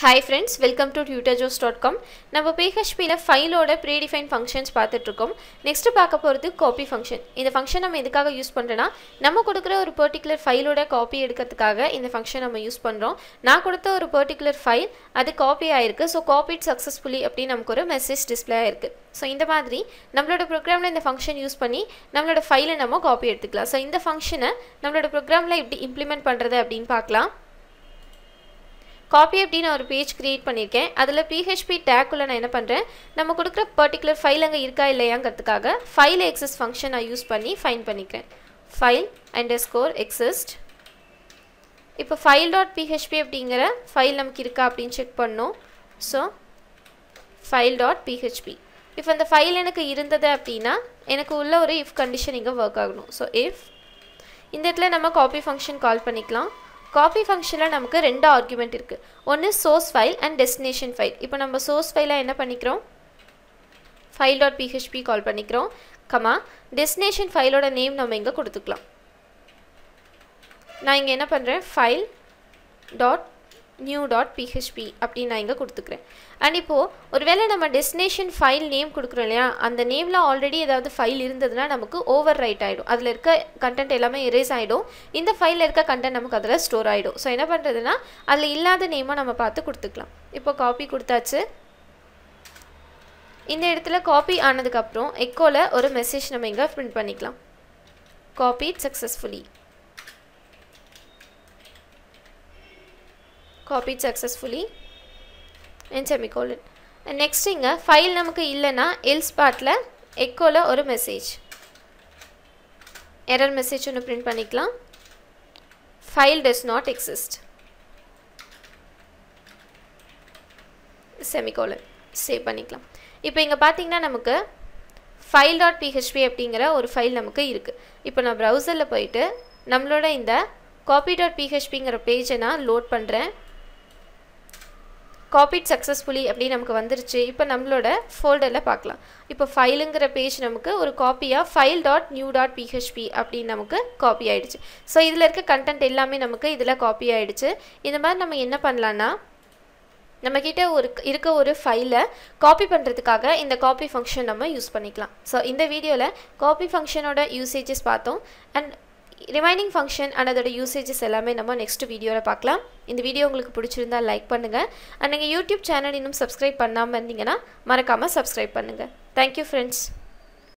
Hi friends welcome to Tutor Joes dot com நம்ம பிஹெச்பியில் ஃபைலோட ப்ரீடிஃபைன் ஃபங்க்ஷன்ஸ் பார்த்துட்ருக்கோம். நெக்ஸ்ட்டு பார்க்க போகிறது காப்பி ஃபங்க்ஷன் இந்த ஃபங்க்ஷன் நம்ம எதுக்காக யூஸ் பண்ணுறோன்னா நம்ம கொடுக்குற ஒரு பர்டிகுலர் ஃபைலோட காப்பி எடுக்கிறதுக்காக இந்த ஃபங்க்ஷன் நம்ம யூஸ் பண்ணுறோம் நான் கொடுத்த ஒரு பர்டிகுலர் ஃபைல் அது காப்பி ஆயிருக்கு. ஸோ காப்பிட் சக்ஸஸ்ஃபுல்லி அப்படின்னு நமக்கு ஒரு மெசேஜ் டிஸ்பிளே ஆயிருக்கு. ஸோ இந்த மாதிரி நம்மளோட ப்ரோக்ராமில் இந்த ஃபங்க்ஷன் யூஸ் பண்ணி நம்மளோட ஃபைலை நம்ம காப்பி எடுத்துக்கலாம். ஸோ இந்த ஃபங்க்ஷனை நம்மளோட ப்ரோக்ராமில் எப்படி இம்ப்ளிமெண்ட் பண்ணுறது அப்படின்னு பார்க்கலாம். காப்பி அப்படின்னு ஒரு பேஜ் க்ரியேட் பண்ணியிருக்கேன். அதில் பிஹெச்பி டேக்குள்ளே நான் என்ன பண்ணுறேன் நம்ம கொடுக்குற பர்டிகுலர் ஃபைல் அங்கே இருக்கா இல்லையாங்கிறதுக்காக ஃபைல் எக்ஸஸ் ஃபங்க்ஷன் நான் யூஸ் பண்ணி ஃபைன் பண்ணிக்கிறேன். ஃபைல் அண்டர் ஸ்கோர் எக்ஸிஸ்ட் இப்போ ஃபைல் டாட் பிஹெச்பி அப்படிங்கிற ஃபைல் நமக்கு இருக்கா அப்படின்னு செக் பண்ணோம். ஸோ ஃபைல் டாட் பிஹெச்பி இப்போ அந்த ஃபைல் எனக்கு இருந்தது அப்படின்னா எனக்கு உள்ள ஒரு இஃப் கண்டிஷன் இங்கே ஒர்க் ஆகணும். ஸோ இஃப் இந்த இடத்துல நம்ம காப்பி ஃபங்க்ஷன் கால் பண்ணிக்கலாம். காப்பி ஃபங்க்ஷனில் நமக்கு ரெண்டு ஆர்குமெண்ட் இருக்குது ஒன்று source file and destination file இப்போ நம்ம சோர்ஸ் ஃபைலாக என்ன பண்ணிக்கிறோம்? ஃபைல் டாட் பிஹெச்பி கால் பண்ணிக்கிறோம். கமா டெஸ்டினேஷன் ஃபைலோட நேம் நம்ம இங்கே கொடுத்துக்கலாம். நான் இங்கே என்ன பண்ணுறேன் file dot new dot PHP அப்படின்னு நான் இங்கே கொடுத்துக்கிறேன். அண்ட் இப்போது ஒருவேளை நம்ம டெஸ்டினேஷன் ஃபைல் நேம் கொடுக்குறோம் இல்லையா? அந்த நேமில் ஆல்ரெடி ஏதாவது ஃபைல் இருந்ததுன்னா நமக்கு ஓவர் ரைட் ஆகிடும் அதில் இருக்க கண்டென்ட் எல்லாமே எரேஸ் ஆகிடும் இந்த ஃபைலில் இருக்க கண்டென்ட் நமக்கு அதில் ஸ்டோர் ஆகிடும் ஸோ என்ன பண்ணுறதுன்னா அதில் இல்லாத நேமாக நம்ம பார்த்து கொடுத்துக்கலாம். இப்போ காப்பி கொடுத்தாச்சு. இந்த இடத்துல காப்பி ஆனதுக்கப்புறம் எக்கோவில் ஒரு மெசேஜ் நம்ம இங்கே பிரிண்ட் பண்ணிக்கலாம். Copy successfully copied successfully. And semicolon. Next இங்கே ஃபைல் நமக்கு இல்லைன்னா else partல எக்கோவில் ஒரு மெசேஜ் எரர் மெசேஜ் ஒன்று பிரிண்ட் பண்ணிக்கலாம். File does not exist semicolon. Save பண்ணிக்கலாம். இப்போ இங்கே பார்த்தீங்கன்னா நமக்கு ஃபைல் டாட் பிஹெச்பி அப்படிங்கிற ஒரு ஃபைல் நமக்கு இருக்குது இப்போ நான் ப்ரௌசரில் போயிட்டு நம்மளோட இந்த காப்பி டாட் பிஹெச்பிங்கிற பேஜை நான் லோட் பண்ணுறேன் காப்பிட் சக்ஸஸ்ஃபுல்லி அப்படி நமக்கு வந்துருச்சு. இப்போ நம்மளோட ஃபோல்டரில் பார்க்கலாம். இப்போ ஃபைலுங்கிற பேஜ் நமக்கு ஒரு காப்பியாக file dot new dot PHP அப்படின்னு நமக்கு காப்பி ஆகிடுச்சு ஸோ இதில் இருக்க கண்டென்ட் எல்லாமே நமக்கு இதில் காப்பி ஆகிடுச்சு இந்த மாதிரி நம்ம என்ன பண்ணலான்னா நம்மக்கிட்ட ஒரு இருக்க ஒரு ஃபைலை காப்பி பண்ணுறதுக்காக இந்த காப்பி ஃபங்க்ஷன் நம்ம யூஸ் பண்ணிக்கலாம். ஸோ இந்த வீடியோவில் காப்பி ஃபங்க்ஷனோட யூசேஜஸ் பார்த்தோம். அண்ட் ரிமைனிங் ஃபங்க்ஷன் அண்ட் அதோட யூசேஜஸ் எல்லாமே நம்ம நெக்ஸ்ட் வீடியோவில் பார்க்கலாம். இந்த வீடியோ உங்களுக்கு பிடிச்சிருந்தா லைக் பண்ணுங்கள் அண்ட் நீங்கள் யூடியூப் சேனல் இன்னும் சப்ஸ்கிரைப் பண்ணாமல் இருந்தீங்கன்னா மறக்காமல் சப்ஸ்கிரைப் பண்ணுங்கள் தேங்க்யூ ஃப்ரெண்ட்ஸ்